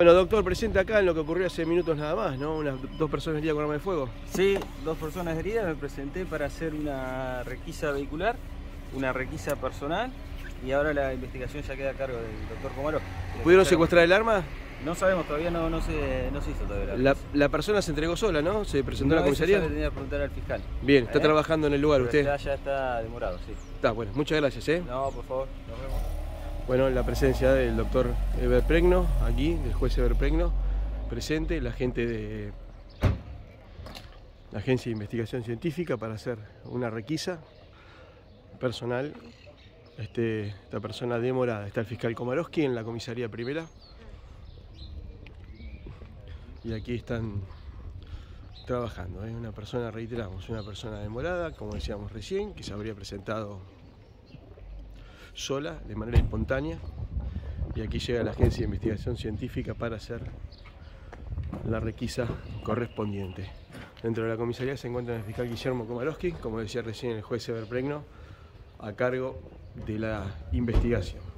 Bueno, doctor, presente acá en lo que ocurrió hace minutos nada más, ¿no? Unas dos personas heridas con arma de fuego. Sí, dos personas heridas, me presenté para hacer una requisa vehicular, una requisa personal y ahora la investigación ya queda a cargo del doctor Comaro. ¿Pudieron secuestrar el arma? No sabemos, todavía no, no, se, no se hizo todavía. La, la, persona se entregó sola, ¿no? ¿Se presentó no, a la comisaría? Eso ya le tenía que preguntar al fiscal. Bien, está ¿Eh? trabajando en el lugar Pero usted. Ya, ya está demorado, sí. Está, bueno, muchas gracias, ¿eh? No, por favor, nos vemos. Bueno, la presencia del doctor Eber Pregno, aquí, del juez Eber Pregno, presente, la gente de la Agencia de Investigación Científica para hacer una requisa personal. Este, esta persona demorada, está el fiscal Komarowski en la comisaría primera. Y aquí están trabajando. Es una persona, reiteramos, una persona demorada, como decíamos recién, que se habría presentado sola, de manera espontánea. Y aquí llega la Agencia de Investigación Científica para hacer la requisa correspondiente. Dentro de la comisaría se encuentra el fiscal Guillermo Komarowski, como decía recién el juez Eber Pregno, a cargo de la investigación.